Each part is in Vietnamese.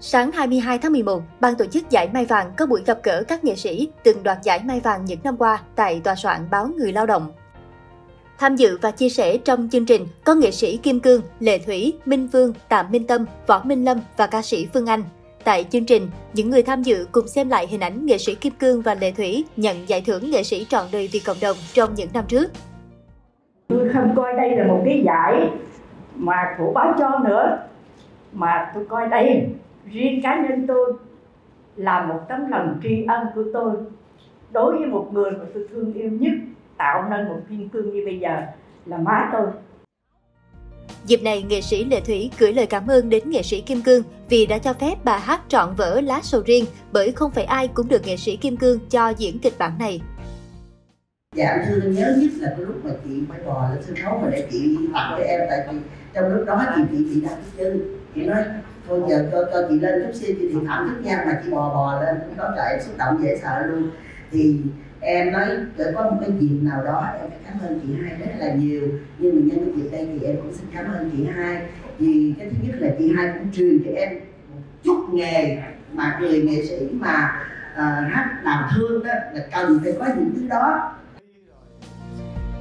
Sáng 22 tháng 11, ban tổ chức giải Mai Vàng có buổi gặp gỡ các nghệ sĩ từng đoạt giải Mai Vàng những năm qua tại tòa soạn báo Người Lao động. Tham dự và chia sẻ trong chương trình có nghệ sĩ Kim Cương, Lệ Thủy, Minh Vương, Tạm Minh Tâm, Võ Minh Lâm và ca sĩ Phương Anh. Tại chương trình, những người tham dự cùng xem lại hình ảnh nghệ sĩ Kim Cương và Lệ Thủy nhận giải thưởng nghệ sĩ trọn đời vì cộng đồng trong những năm trước. Tôi không coi đây là một cái giải mà của báo cho nữa, mà tôi coi đây riêng cá nhân tôi là một tấm lòng tri ân của tôi đối với một người mà tôi thương yêu nhất tạo nên một kim cương như bây giờ là má tôi Dịp này, nghệ sĩ Lệ Thủy gửi lời cảm ơn đến nghệ sĩ Kim Cương vì đã cho phép bà hát trọn vỡ lá sầu riêng bởi không phải ai cũng được nghệ sĩ Kim Cương cho diễn kịch bản này. Dạ thương nhớ nhất là cái lúc mà chị quay bò lên sân khấu mà để chị tặng cho em tại vì trong lúc đó thì chị chị đang chân chị nói thôi giờ cho cho chị lên chút xíu chị thì thảm thức nha. Mà chị bò bò lên lúc đó trời em xúc động dễ sợ luôn. Thì em nói để có một cái dịp nào đó em phải cảm ơn chị hai rất là nhiều. Nhưng mà nhân cái dịp đây thì em cũng xin cảm ơn chị hai. Vì cái thứ nhất là chị hai cũng truyền cho em một chút nghề mà người nghệ sĩ mà uh, hát làm thương đó là cần phải có những thứ đó.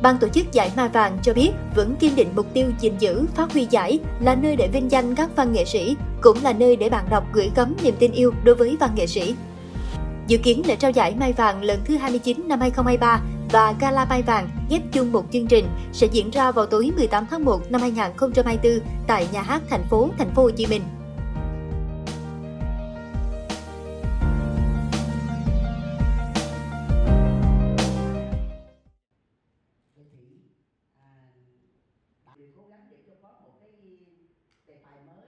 Ban tổ chức giải Mai Vàng cho biết vẫn kiên định mục tiêu gìn giữ, phát huy giải là nơi để vinh danh các văn nghệ sĩ, cũng là nơi để bạn đọc gửi gắm niềm tin yêu đối với văn nghệ sĩ. Dự kiến lễ trao giải Mai Vàng lần thứ 29 năm 2023 và Gala Mai Vàng ghép chung một chương trình sẽ diễn ra vào tối 18 tháng 1 năm 2024 tại nhà hát thành phố Thành phố Hồ Chí Minh. mình cố gắng để cho có một cái đề tài mới.